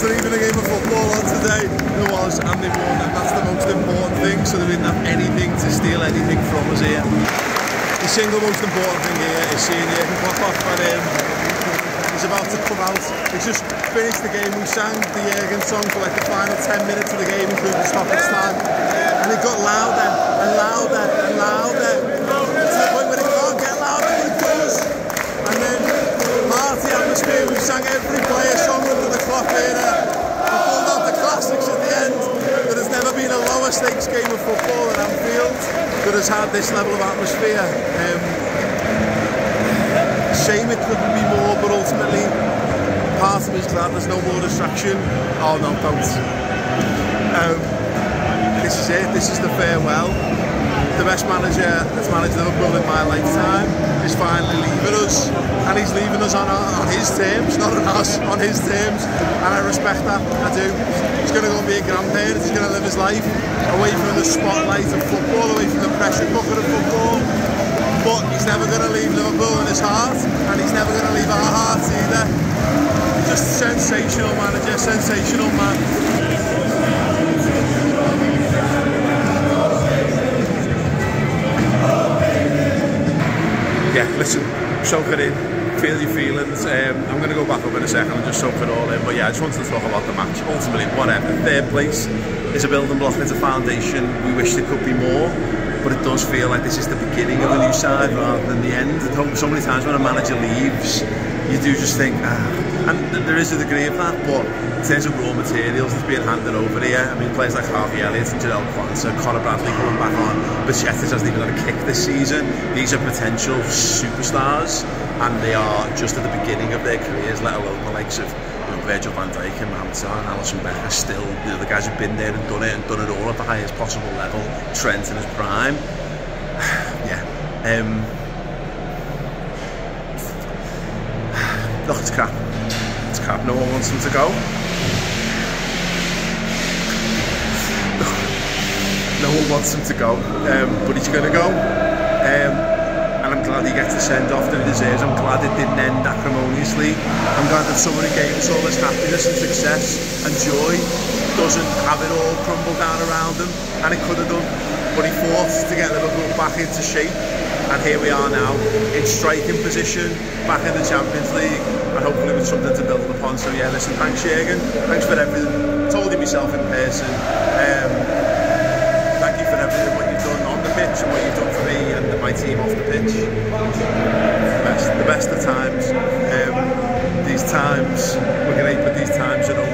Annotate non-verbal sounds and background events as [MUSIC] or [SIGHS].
wasn't even a game of football on today. There was, and they won, and that's the most important thing, so they didn't have anything to steal anything from us here. The single most important thing here is seeing you pop off by him. He's about to come out. We just finished the game. We sang the Jurgen song for like the final 10 minutes of the game, including stoppage time. And it got louder and louder and louder. That has had this level of atmosphere. Um, shame it couldn't be more, but ultimately, part of me is glad there's no more distraction. Oh no, don't. Um, this is it. This is the farewell. The best manager that's managed Liverpool in my lifetime is finally leaving us, and he's leaving us on, on his terms, not on us, on his terms, and I respect that. I do. He's going to go and be a grandparent. He's going to live his life away from the spotlight of football, away from cooker of football. But he's never going to leave Liverpool in his heart, and he's never going to leave our hearts either. Just sensational manager, sensational man. yeah, listen, soak it in, feel your feelings. Um, I'm going to go back up in a second and just soak it all in. But yeah, I just wanted to talk about the match. Ultimately, whatever. Third place is a building block, it's a foundation. We wish there could be more, but it does feel like this is the beginning of a new side rather than the end. So many times when a manager leaves, you do just think, ah, and there is a degree of that, but in terms of raw materials that's being handed over here, I mean, players like Harvey Elliott and Jarell Quansah, Conor Bradley coming back on, Bajcetic hasn't even had a kick this season. These are potential superstars, and they are just at the beginning of their careers, let alone the likes of Virgil van Dijk and Salah and Alisson Becker still, you know, the guys who've been there and done it and done it all at the highest possible level. Trent in his prime. [SIGHS] yeah. Um, [SIGHS] Look, it's crap. It's crap. No one wants him to go. [SIGHS] No one wants him to go, um, but he's going to go. Um, I'm glad he gets the send off that he deserves. I'm glad it didn't end acrimoniously. I'm glad that someone who gave us all this happiness and success and joy doesn't have it all crumble down around him. And it could have done. But he fought to get Liverpool back into shape and here we are now in striking position back in the Champions League and hopefully with something to build upon so yeah listen thanks Jurgen thanks for everything told you myself in person my team off the pitch. The best, the best of times. Um, these times were great but these times are no